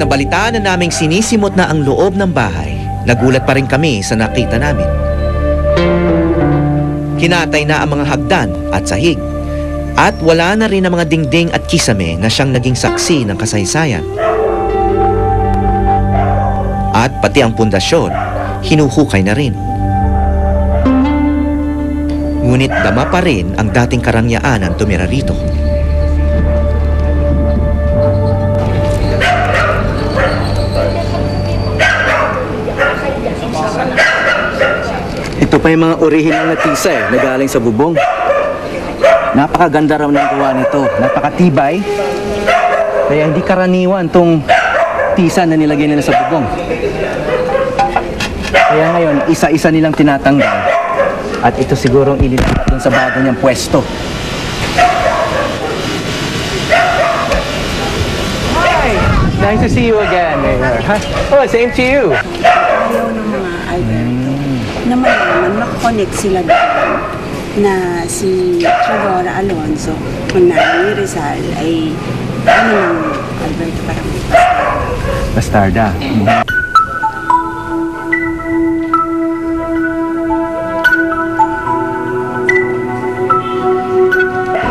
nabalitaan na naming sinisimot na ang loob ng bahay, nagulat pa rin kami sa nakita namin. Kinatay na ang mga hagdan at sahig. At wala na rin ang mga dingding at kisame na siyang naging saksi ng kasaysayan. At pati ang pundasyon, hinuhukay na rin. Ngunit dama pa rin ang dating karangyaan ng tumira rito. Ito pa yung mga original na tisa eh, na galing sa bubong. Napakaganda raw ng gawa nito. Napakatibay. Kaya hindi karaniwan tong tisa na nilagay nila sa bubong. Kaya ngayon, isa-isa nilang tinatanggal. At ito sigurong ililipat dun sa bago niyang pwesto. Hi! Nice to see you again, Mayor. Oh, same to you. ayaw ng mga na malaman, makakonect sila doon na si Chagora Alonso, ang nanay ni Rizal, ay ano ng Alberto parang Bastarda.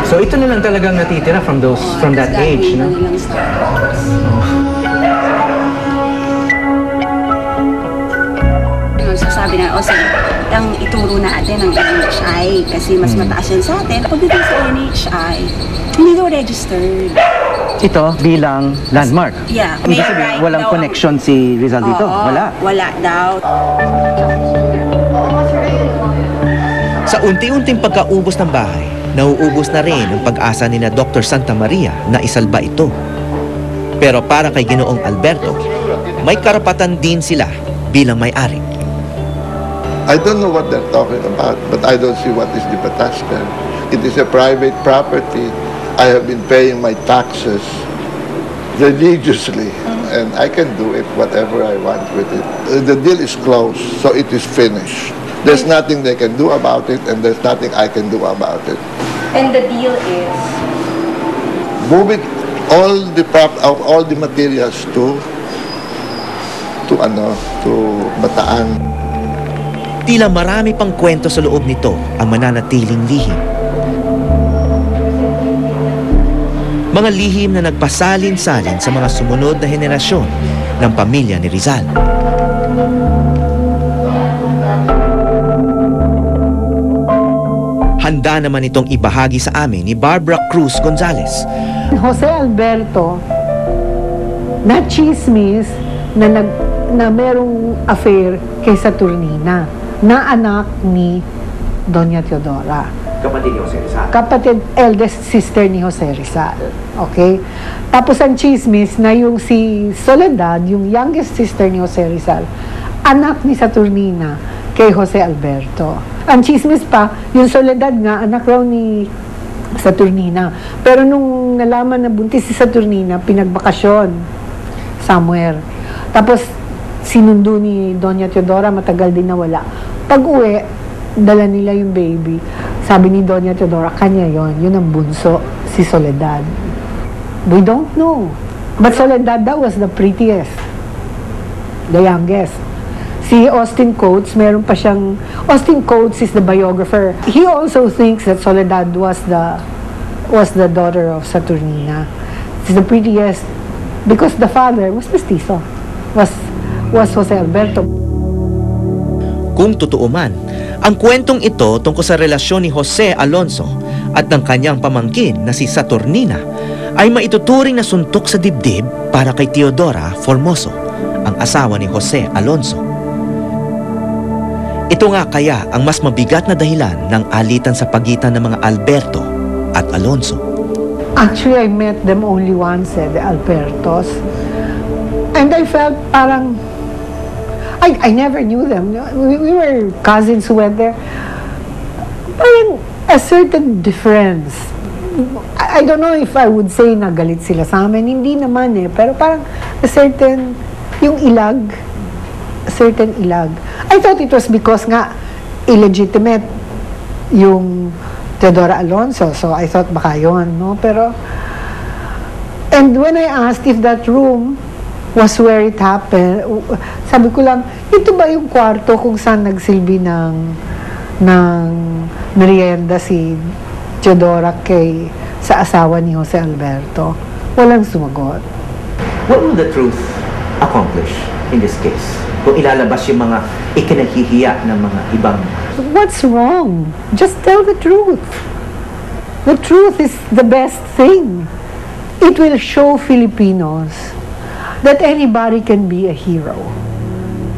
So ito na lang talagang natitira from those from that age, no? Nilang sige, ang ituro natin ang NHI kasi mas Hmm. mataas yan sa atin. Pagdating sa NHI, hindi daw registered. Ito bilang landmark. Yeah, Ibig may sabihin, right walang daw connection si Rizal dito. Oo, Wala. Wala daw. Sa unti-unting pagkaubos ng bahay, nauubos na rin ang pag-asa ni na Dr. Santa Maria na isalba ito. Pero para kay Ginoong Alberto, may karapatan din sila bilang may-ari. I don't know what they're talking about, but I don't see what is the Batascan. It is a private property. I have been paying my taxes religiously, and I can do it whatever I want with it. Uh, The deal is closed, so it is finished. There's nothing they can do about it, and there's nothing I can do about it. And the deal is, Moving all the prop, of all the materials to to ano to Bataan. Tila marami pang kwento sa loob nito ang mananatiling lihim. Mga lihim na nagpasalin-salin sa mga sumunod na henerasyon ng pamilya ni Rizal. Handa naman itong ibahagi sa amin ni Barbara Cruz Gonzalez, Jose Alberto na chismis na nag na merong affair kay Saturnina na anak ni Doña Teodora. Kapatid ni Jose Rizal. Kapatid, eldest sister ni Jose Rizal. Okay? Tapos ang chismis na yung si Soledad, yung youngest sister ni Jose Rizal, anak ni Saturnina kay Jose Alberto. Ang chismis pa, yung Soledad nga, anak raw ni Saturnina. Pero nung nalaman na buntis si Saturnina, pinagbakasyon somewhere. Tapos, sinundo ni Doña Teodora, matagal din nawala. Pag uwi, dala nila yung baby. Sabi ni Doña Teodora, kanya yon yun ang bunso, si Soledad. We don't know. But Soledad, that was the prettiest. The youngest. Si Austin Coates, meron pa siyang... Austin Coates is the biographer. He also thinks that Soledad was the was the daughter of Saturnina. She's the prettiest because the father was mestizo. Was was Jose Alberto. Kung totoo man, ang kwentong ito tungkol sa relasyon ni Jose Alonso at ng kanyang pamangkin na si Saturnina ay maituturing na suntok sa dibdib para kay Teodora Formoso, ang asawa ni Jose Alonso. Ito nga kaya ang mas mabigat na dahilan ng alitan sa pagitan ng mga Alberto at Alonso. Actually, I met them only once, eh, the Albertos. And I felt parang, I, I never knew them. We, we were cousins who went there. Parang a certain difference. I, I don't know if I would say na galit sila sa amin. Hindi naman eh. Pero parang a certain, yung ilag, a certain ilag. I thought it was because nga illegitimate yung Teodora Alonso. So I thought baka yun, no? Pero, and when I asked if that room was where it happened. Sabi ko lang, ito ba yung kwarto kung saan nagsilbi ng ng merienda si Teodora kay sa asawa ni Jose Alberto? Walang sumagot. What will the truth accomplish in this case? Kung ilalabas yung mga ikinahihiya ng mga ibang What's wrong? Just tell the truth. The truth is the best thing. It will show Filipinos that anybody can be a hero.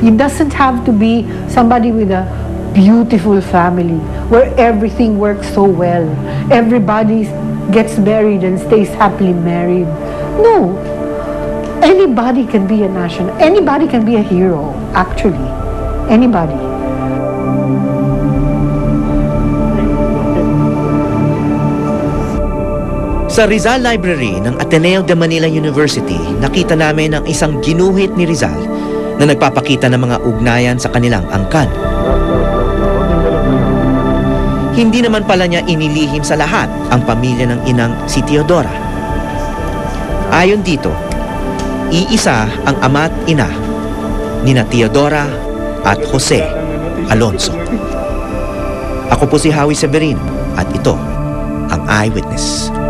It doesn't have to be somebody with a beautiful family where everything works so well. Everybody gets married and stays happily married. No. Anybody can be a national. Anybody can be a hero, actually. Anybody. Sa Rizal Library ng Ateneo de Manila University, nakita namin ang isang ginuhit ni Rizal na nagpapakita ng mga ugnayan sa kanilang angkan. Hindi naman pala niya inilihim sa lahat ang pamilya ng inang si Teodora. Ayon dito, iisa ang ama't ina ni na Teodora at Jose Alonso. Ako po si Howie Severino at ito ang Eyewitness.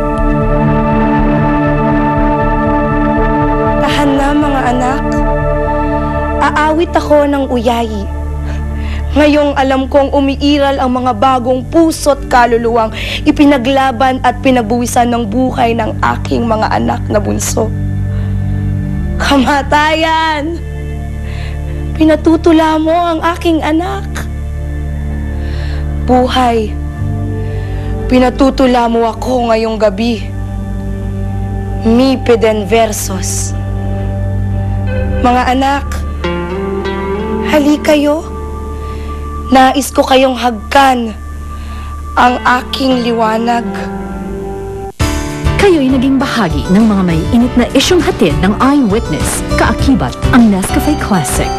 Aawit ako ng uyayi. Ngayong alam kong umiiral ang mga bagong puso't kaluluwang ipinaglaban at pinagbuwisan ng buhay ng aking mga anak na bunso. Kamatayan! Pinatutula mo ang aking anak. Buhay, pinatutula mo ako ngayong gabi. Mipeden versos. Mga anak, hali kayo. Nais ko kayong hagkan ang aking liwanag. Kayo'y naging bahagi ng mga may init na isyong hatid ng Eyewitness. Kaakibat ang Nescafe Classic.